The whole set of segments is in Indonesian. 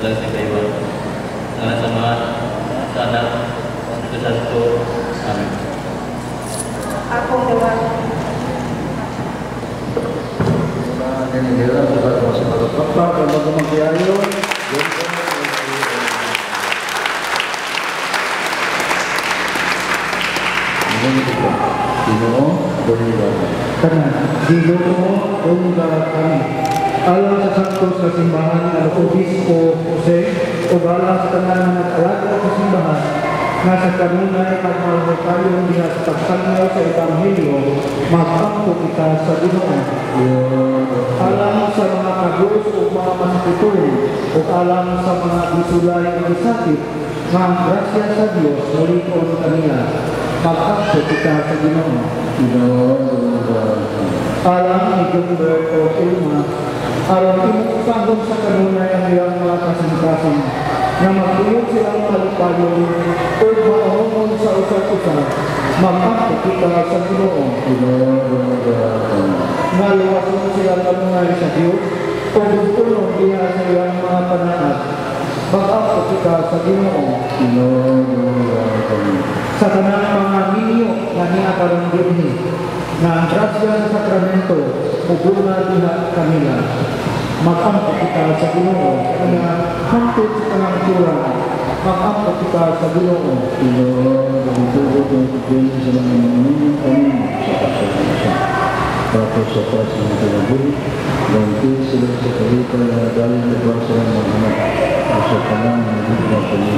Dalam Iwan Dengan sama Sana Satu satu Amin Aku Dewan ini Boniwan. Karena kami. Alam sa sakto sa pagsangaw sa Ebanghelyo, magpangko kita sa Ginoo. Alam sa mga kagos o mga o alam sa mga gisulay o gisakit nga ang grasya sa Diyos kanila. Magpangko kita sa Boniwan. alam ni Ilma, alam imupanggong sa kanunay ang iyang mga kasing-kasing na magtuyog silang palipalong o maahongon sa usap-usap, magpapakita sa Ginoo. Ginoo, Boniwan. Nga luwason silang kanunay sa Diyos o gugtulong diha sa iyang mga panaat, magpapakita sa Ginoo. Ginoo, Boniwan. Sa kanang mga ninyo nga niya karong dinhi, na ang grasya sa sakramento, ubunga diha kanila. Sa Ginoo, kaya hantod sa kanang kurang, Ginoo. Ginoo, Boniwan. Boniwan sa mga namin kami sa kasalanan. Tapos sa pas ng kinabuhi, ganti sila sa kalita na dahil na ba sa mga anak at sa kanang mga mga kami.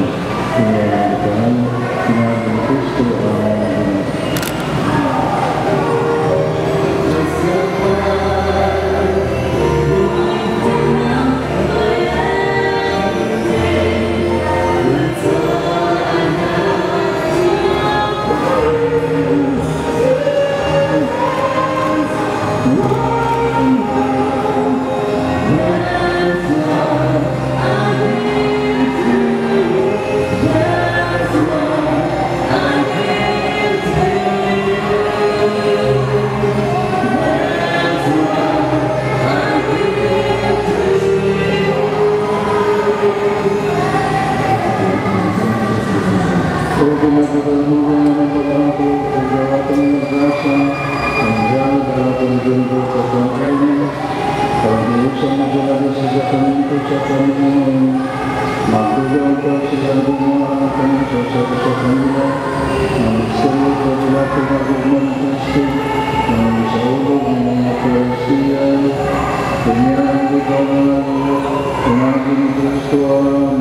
Kanya ang gugawa, tumagi ni Kristo ang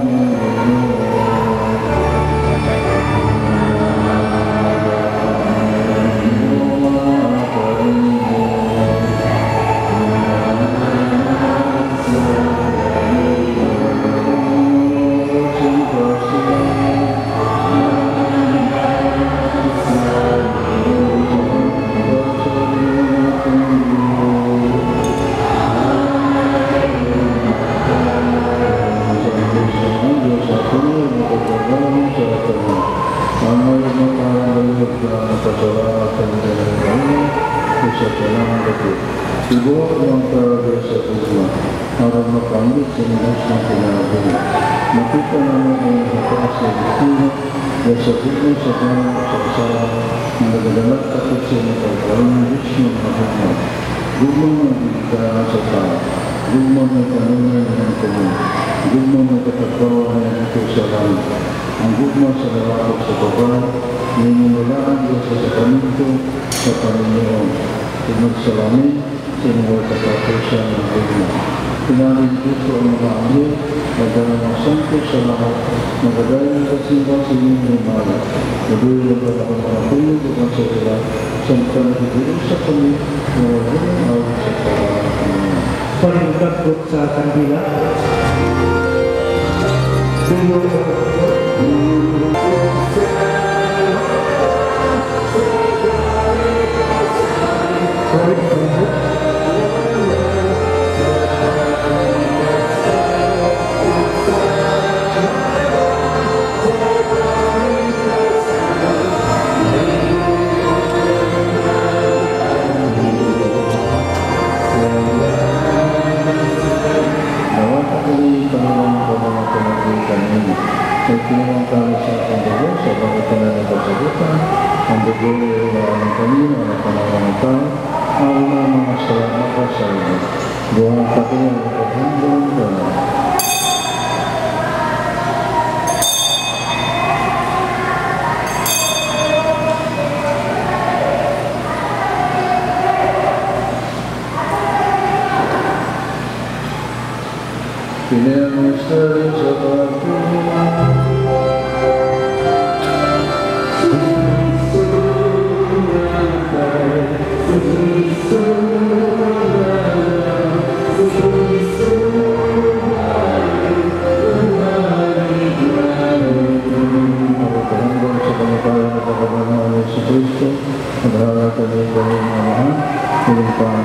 Gumang ang kanunay ng kamun Gumang ang katagpawa ng ito sa langit Ang gumang sa lalakot sa baba Ninimulaan Diyos sa sakamento sa Panginoon Tunod sa langit sinuwal sa kapusan ng Biblia. Pinarin dito ang mga anyo, nagdala ng santo sa lahat, nagadaya ng kasimba sa inyong lumala. Nadulo ka na ang mga tulog at sa sila, saan ka nagigulong sa kami, na walang awit sa Panginoon. Paningkabot sa kandila. Tuyo Nawa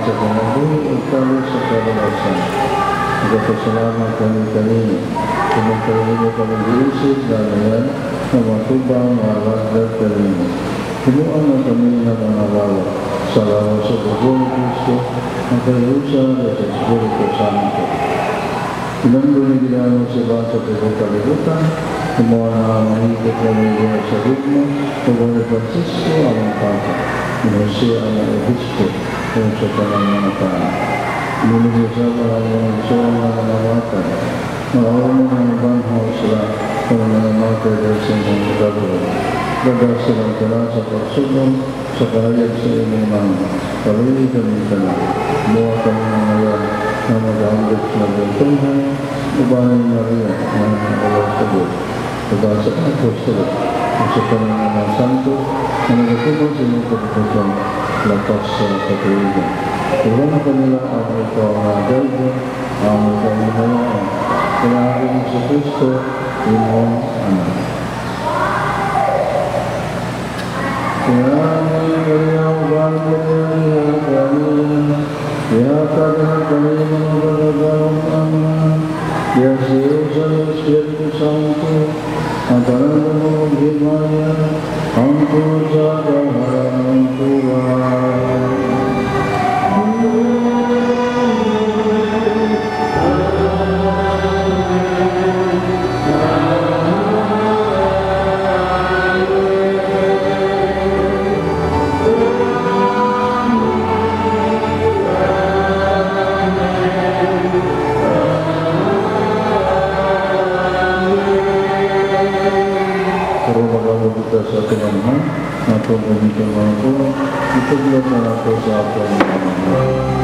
at kami sa kadalasan. Nagpapasalamat kami kanina, kung kanina kami. Pinuan na kami ng mga lawa, sa lawa sa dugo ni Cristo, ang kalusan at Espiritu Santo. Pinanggulo ni Ginano si Basa sa kalibutan, kumuha na ang mahigit na may gina sa ritmo, kung ni Francisco ang pata, Jose ang ang obispo, kung sa tanang mga tao. Minigisa ang mga gusto ang mga namatan, maawa mo ang banhaw sila, kung nangamatay dahil sa mga gagawin. Daga silang tala sa pagsubong, sa kahayag sa inyong mga, palilig kami ka na, buha kami na ngayon, na mag-aambit na bentunghan, ubanin Maria na nangalaw sa Diyos. Diba sa apostol, ang sa panangan ng santo, na nagatubo sa inyong kapatid lakas sa katuligan. Iwan na kanila ang ikaw na dalbo, ang ikaw na hayaan. Kailangan sa Kristo, inyong anak. Kaya kayo bago niya kami, kaya kagad kami mga balagawang ama, kaya Tuhan, na ito gamitin mo ako, ituglat na ako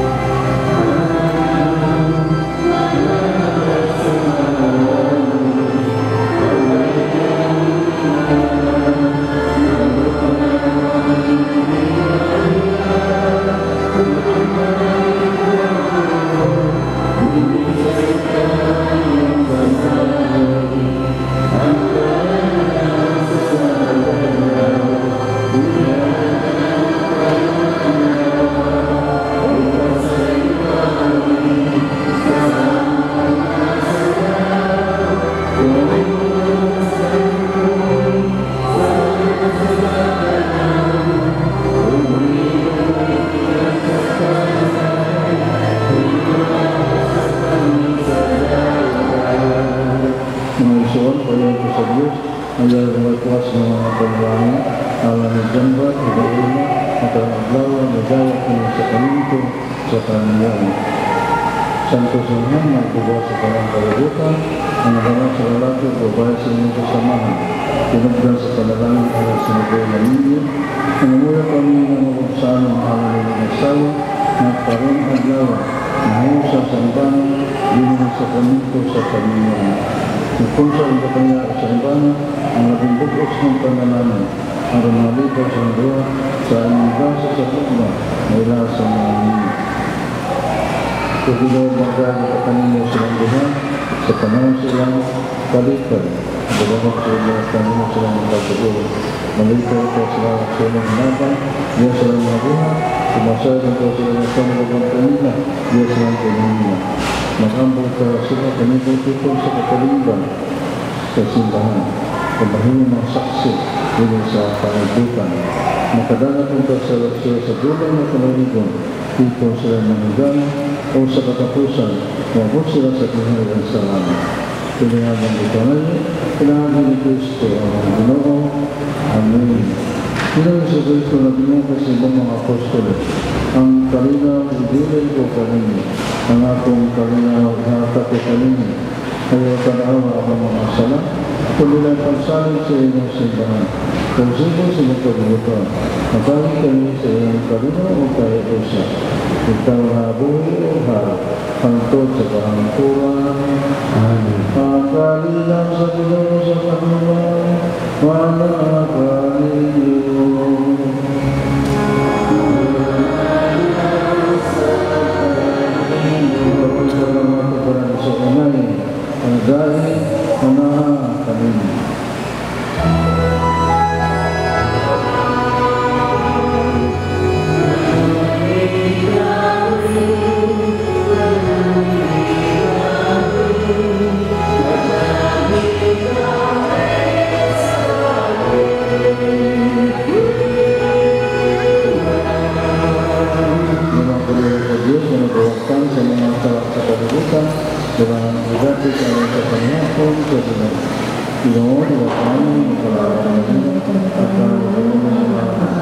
sa kaninto, sa kaniyang. Santo Sunan, nagkuba sa kanang kalabutan, ang nagawa sa lalaki, babae sa inyong kasamahan, tinagdan sa panalangin ala ninyo, ang umula kami ng mabuksan ng ala ng asawa, nagkaroon aglawa, Nahayo sa sambahan, dinunod sa kaninto sa kaniyang. Nagpunsa ang kanya sa imbana, ang labing bukos ng panalaman, ang rumalipas ang dua sa aming basa sa pugma, na ila sa mga ninyo. Kung ginawa magdali ka kanino silang duha, sa panahon silang sila kanino silang magkatuloy. Malikaw ka sila sa ilang naban, diya silang mabuha, kumasayan ka sila ng pangalagang kanina, diya silang kanina. Magambol ka sila kanino tutol sa katalingban sa simbahan. Kumahin mga saksi dito sa panagbukan. Makadalat ang kasalat sila sa dulang na kanaligon, dito sila ng higana o sa katapusan, mabot sila sa tuhay ng salamat. Kailangan ito ngayon, kailangan ni Kristo ang Ginoo. Amen. Bilang sa Kristo na binuka sa ibang mga apostol, ang kalinaw ibirin ko kanini, ang akong kalinaw ihatap ko kanini, kayo tanawa ang mga sala, kundi lang pagsalit sa inyong simbahan. Kung sino sa mga kabubutan, mabalik kami sa iyong kalinaw o kaya usa. Ikaw na buhay o harap, hangtod sa kahangturan. Amen. Pagkalilang perlu sa Diyos na nagawagtan sa mga tawag sa kalibutan, dengan berarti kami kepenyakan ke benar. Ino tidak kami mengalaman akan mengalami. O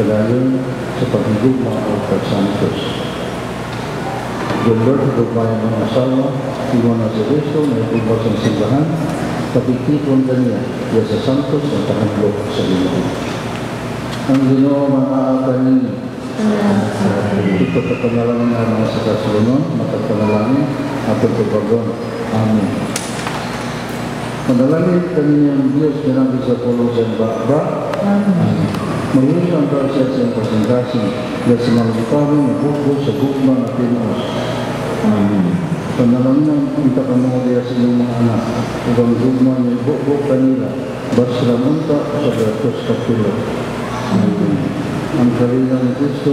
keterangan seperti rumah Albert Santos Jember rumah yang asal di mana yang rumah yang simbahan tapi tipon kanya biasa Santos yang tahan blok sebelumnya ang Ginoo maaakanin ito kapanalangin ang mga sa kasulungan, makapanalangin at pagpapagon. Amen. Panalangin kanyang Diyos kinabi sa pulong sa baba. Amen. Ang proses sa presentasi na sa mga gitawin na bukbo sa gugma na Pinos. Amen. Panalangin ang kita kanong sa inyong mga anak. Upang gugma niya bukbo kanila. Basra munta sa Bertos Kapilo. Ang karina ni Kristo,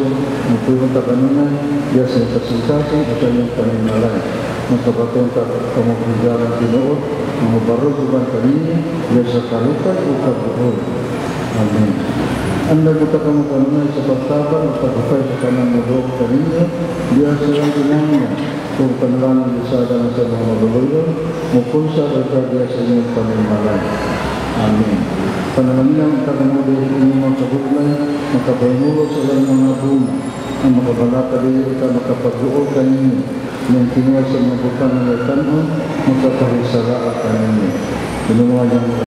magpupunta ka naman, diya sa kasultasin at kanyang paninalay. Magkapatong ka kamukigalang Ginoo, mga baruguban kanina, ya sa kalupay o kabuhol. Amen. Ang naguta ka mo kanunay sa pagtabang at pagkakay sa kanang nagawag kanina, diya silang ginamya kung kanilang lisada na sa diya sa inyong panimalay. Amen. Panalangin ang kanamuli inyong mga kabuhlay, makabaymulo sa ilang mga bunga, ang makabalata din ka makapag-uol kanina, ng kinuha sa mga butang ng itanon, makapahisara ka ninyo. Pinuha niyang